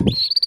you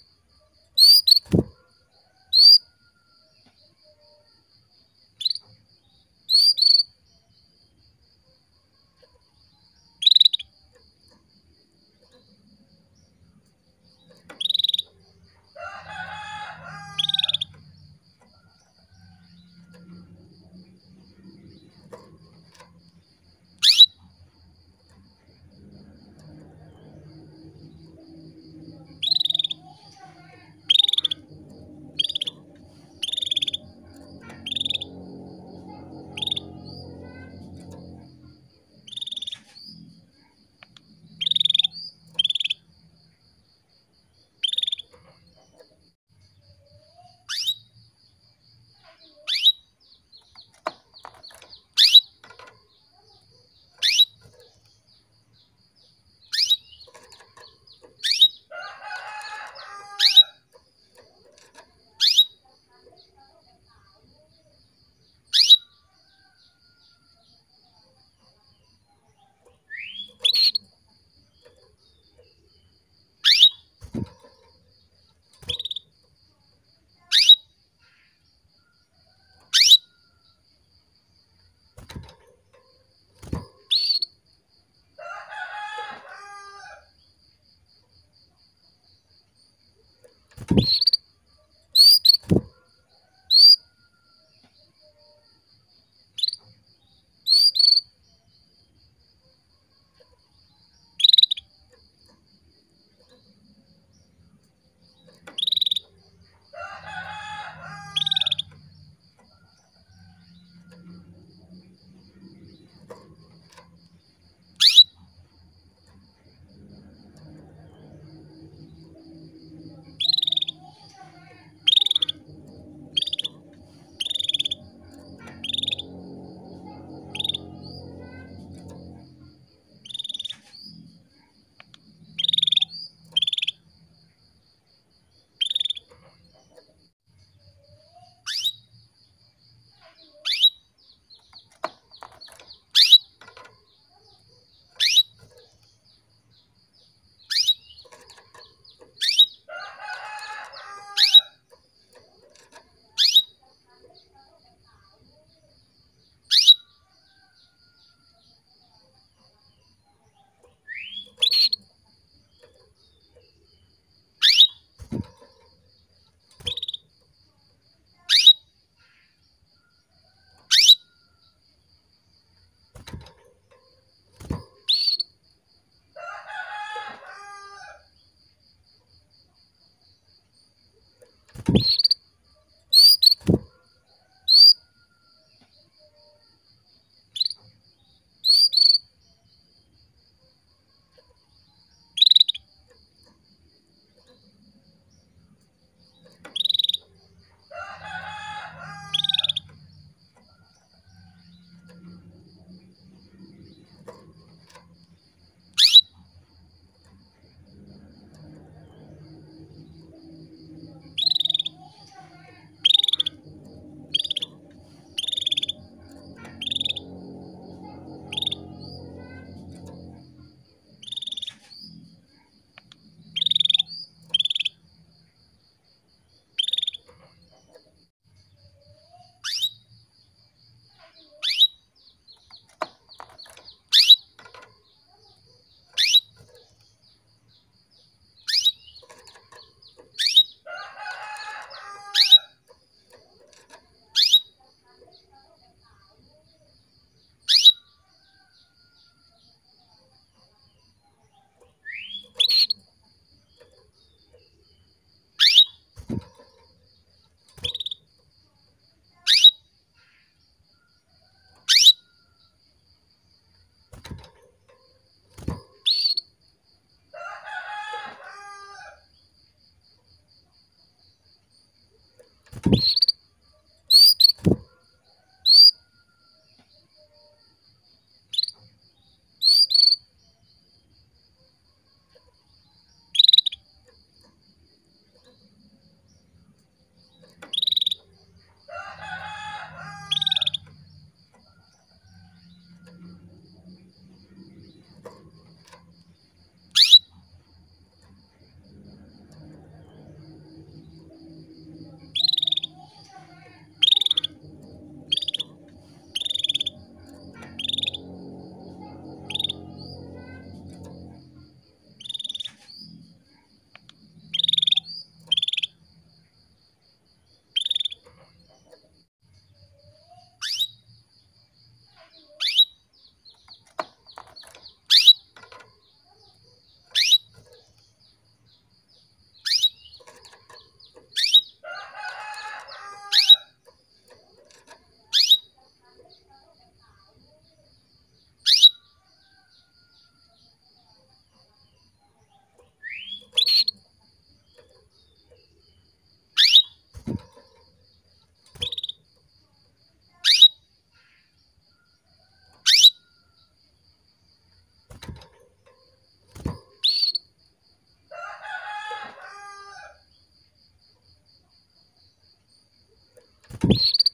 you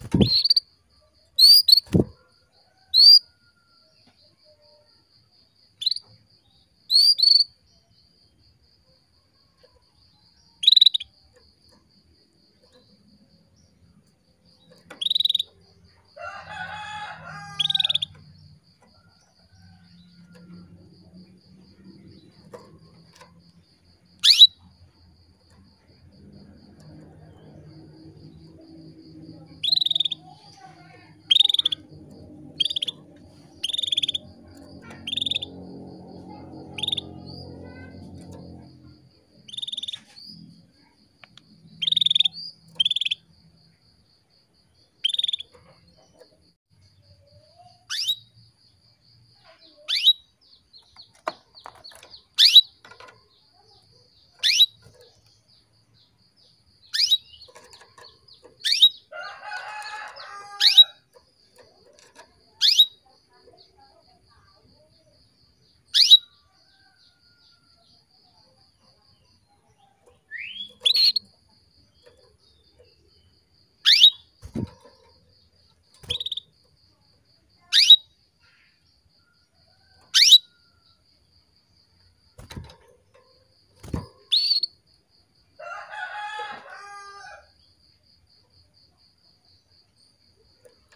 you